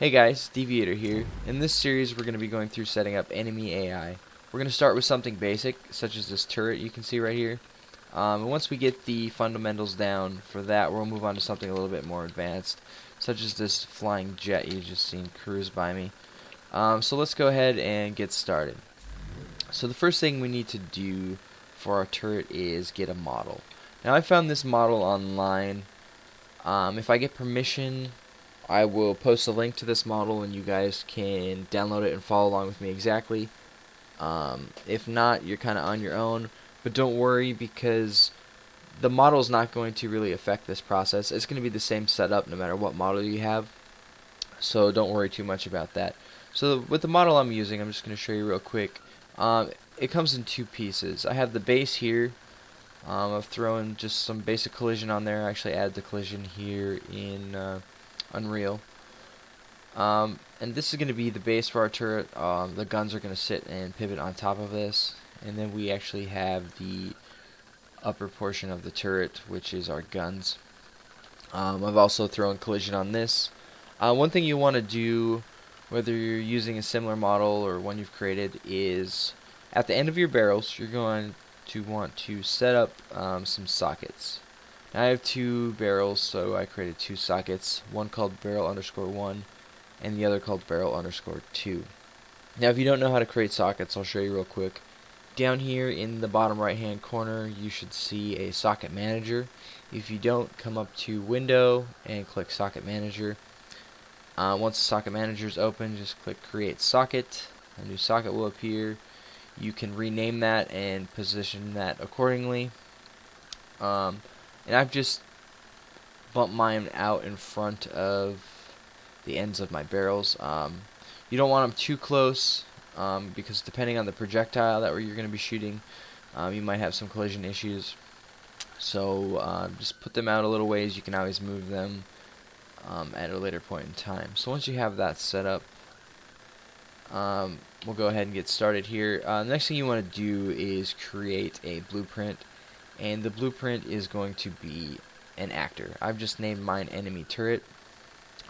Hey guys, Deviator here. In this series we're going to be going through setting up enemy AI. We're going to start with something basic, such as this turret you can see right here. Um, and once we get the fundamentals down for that, we'll move on to something a little bit more advanced, such as this flying jet you just seen cruise by me. Um, so let's go ahead and get started. So the first thing we need to do for our turret is get a model. Now I found this model online. Um, if I get permission I will post a link to this model and you guys can download it and follow along with me exactly. Um, if not, you're kind of on your own. But don't worry because the model is not going to really affect this process. It's going to be the same setup no matter what model you have. So don't worry too much about that. So with the model I'm using, I'm just going to show you real quick. Um, it comes in two pieces. I have the base here. Um, I've thrown just some basic collision on there. I actually added the collision here in... Uh, Unreal. Um, and this is going to be the base for our turret. Um, the guns are going to sit and pivot on top of this. And then we actually have the upper portion of the turret, which is our guns. Um, I've also thrown collision on this. Uh, one thing you want to do, whether you're using a similar model or one you've created, is at the end of your barrels, you're going to want to set up um, some sockets. I have two barrels, so I created two sockets, one called barrel underscore 1 and the other called barrel underscore 2. Now if you don't know how to create sockets, I'll show you real quick. Down here in the bottom right hand corner, you should see a socket manager. If you don't, come up to window and click socket manager. Uh, once the socket manager is open, just click create socket. A new socket will appear. You can rename that and position that accordingly. Um, and I've just bumped mine out in front of the ends of my barrels. Um, you don't want them too close um, because depending on the projectile that you're going to be shooting, um, you might have some collision issues. So uh, just put them out a little ways. You can always move them um, at a later point in time. So once you have that set up, um, we'll go ahead and get started here. Uh, the next thing you want to do is create a blueprint and the blueprint is going to be an actor. I've just named mine enemy turret.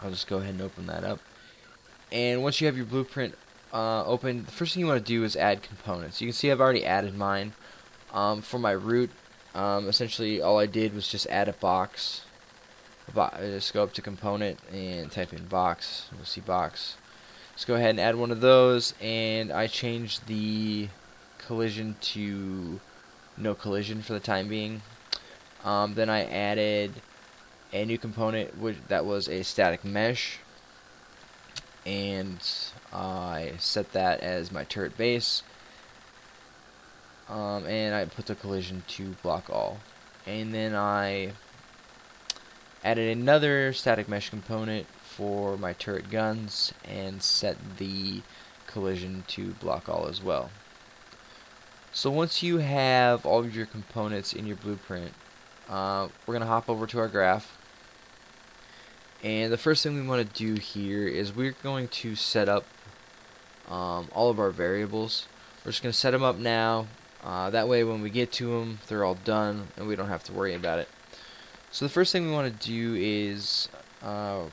I'll just go ahead and open that up. And once you have your blueprint uh, open, the first thing you want to do is add components. You can see I've already added mine. Um, for my root, um, essentially all I did was just add a box. A bo just go up to component and type in box. We'll see box. Let's go ahead and add one of those, and I changed the collision to no collision for the time being. Um, then I added a new component which that was a static mesh. And I set that as my turret base. Um, and I put the collision to block all. And then I added another static mesh component for my turret guns and set the collision to block all as well so once you have all of your components in your blueprint, uh, we're going to hop over to our graph. And the first thing we want to do here is we're going to set up um, all of our variables. We're just going to set them up now. Uh, that way when we get to them, they're all done and we don't have to worry about it. So the first thing we want to do is uh,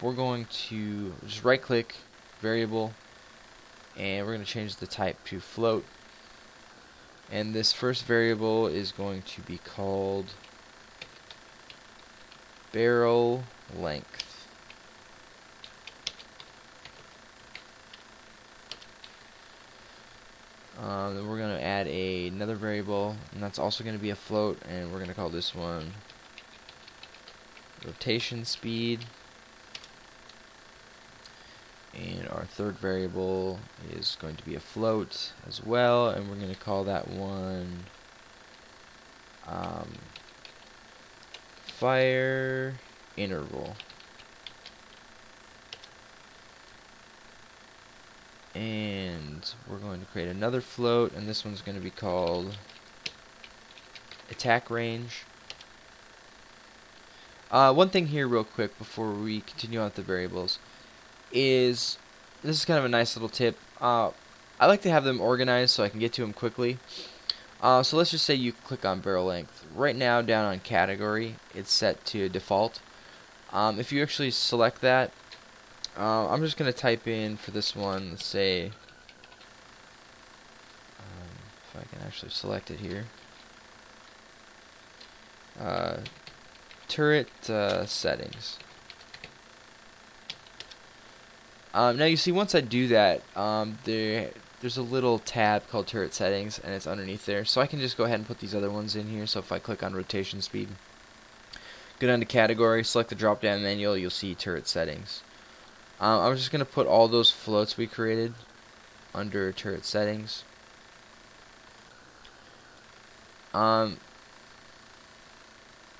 we're going to just right click variable and we're going to change the type to float and this first variable is going to be called barrel length. Um, then we're going to add a, another variable, and that's also going to be a float, and we're going to call this one rotation speed. And our third variable is going to be a float as well, and we're going to call that one um, fire interval. And we're going to create another float, and this one's going to be called attack range. Uh, one thing here real quick before we continue on with the variables is this is kind of a nice little tip. Uh, I like to have them organized so I can get to them quickly. Uh, so let's just say you click on barrel length. Right now, down on category, it's set to default. Um, if you actually select that, Uh, I'm just going to type in for this one, let's say, um, if I can actually select it here, uh, turret uh, settings. Um, now you see, once I do that, um, there there's a little tab called turret settings, and it's underneath there. So I can just go ahead and put these other ones in here. So if I click on rotation speed, go down to category, select the drop down menu, you'll see turret settings. Um, I'm just going to put all those floats we created under turret settings. Um,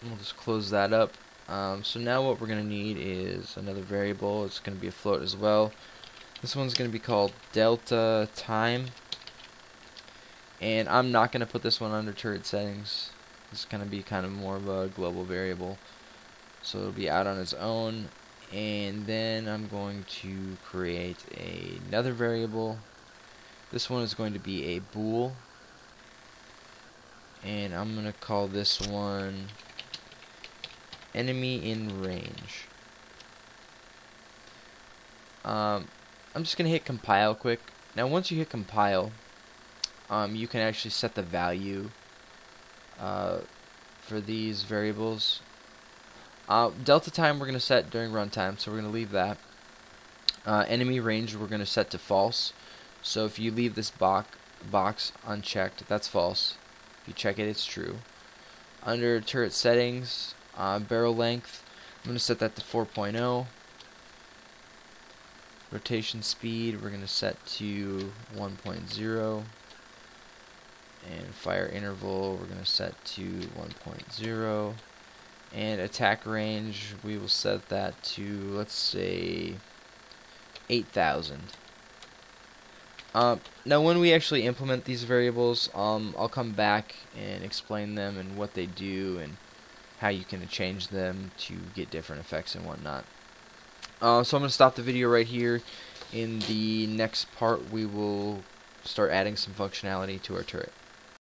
we'll just close that up. Um, so now what we're going to need is another variable. It's going to be a float as well. This one's going to be called delta time. And I'm not going to put this one under turret settings. It's going to be kind of more of a global variable. So it'll be out on its own and then I'm going to create another variable this one is going to be a bool and I'm going to call this one enemy in range um, I'm just going to hit compile quick now once you hit compile um, you can actually set the value uh, for these variables uh, delta time we're going to set during runtime, so we're going to leave that. Uh, enemy range we're going to set to false. So if you leave this box box unchecked, that's false. If you check it, it's true. Under turret settings, uh, barrel length, I'm going to set that to 4.0. Rotation speed, we're going to set to 1.0. And fire interval, we're going to set to 1.0 and attack range we will set that to let's say 8000 um, now when we actually implement these variables um, I'll come back and explain them and what they do and how you can change them to get different effects and whatnot. Uh, so I'm going to stop the video right here. In the next part we will start adding some functionality to our turret